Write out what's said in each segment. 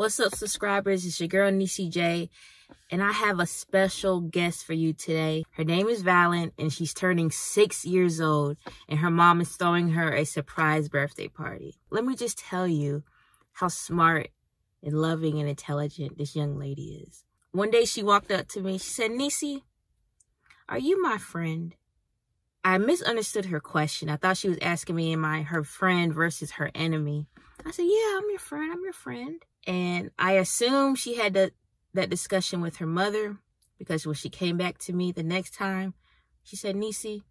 What's up, subscribers? It's your girl, Nisee J, and I have a special guest for you today. Her name is Valyn, and she's turning six years old, and her mom is throwing her a surprise birthday party. Let me just tell you how smart and loving and intelligent this young lady is. One day she walked up to me. She said, Nisee, are you my friend? I misunderstood her question. I thought she was asking me, am I her friend versus her enemy? I said, yeah, I'm your friend. I'm your friend. And I assume she had that, that discussion with her mother because when she came back to me the next time, she said, Nisee,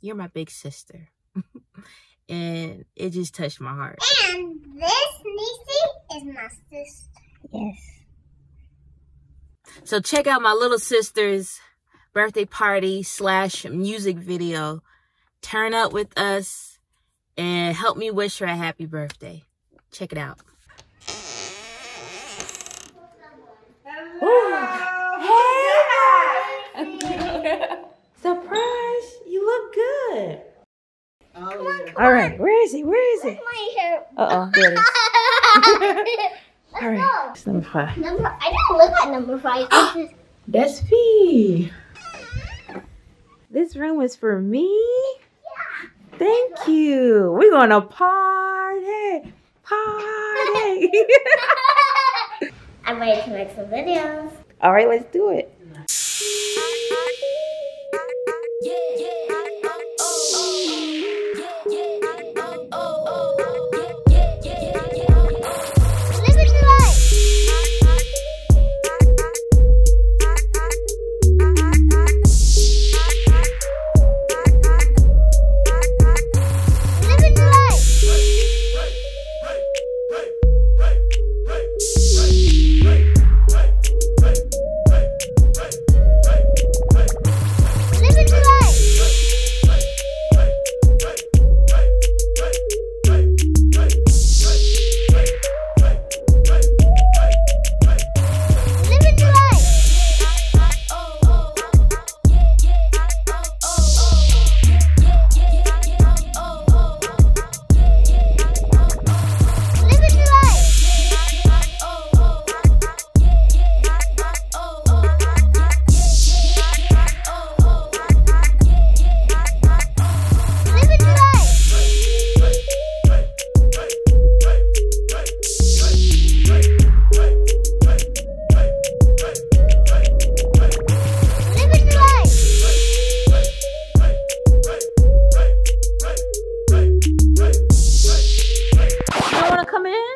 you're my big sister. and it just touched my heart. And this Nisee is my sister. Yes. So check out my little sister's birthday party slash music video. Turn up with us and help me wish her a happy birthday. Check it out. Surprise! You look good. Oh, yeah. All right, where is he? Where is he? My hair. Uh oh, there it is. Let's All right, go. it's number five. Number, I didn't look at number five. This is- That's V. This room is for me. Yeah. Thank you. We're gonna party, party. I'm ready to make some videos. All right, let's do it. Living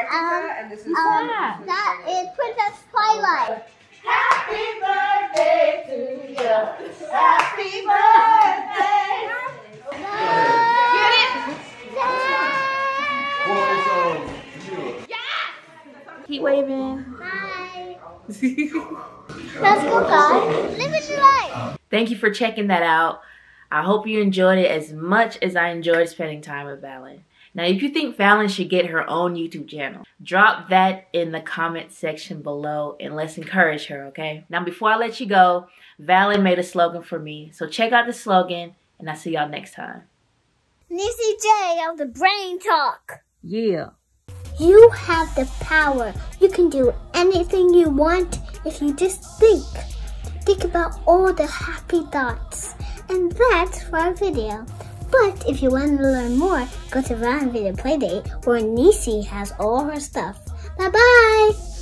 um This is White um, and this is um Yeah. that is Princess Twilight. Happy birthday to you. Happy birthday. Boys on you. Keep waving. Bye. Let's go, guys. Living life. Thank you for checking that out. I hope you enjoyed it as much as I enjoyed spending time with Valyn. Now, if you think Valyn should get her own YouTube channel, drop that in the comment section below and let's encourage her, okay? Now, before I let you go, Valyn made a slogan for me. So check out the slogan and I'll see y'all next time. Nisee J of the Brain Talk. Yeah. You have the power. You can do anything you want if you just think. Think about all the happy thoughts. And that's for our video. But if you want to learn more, go to Ryan Video Playdate where Nisee has all her stuff. Bye bye!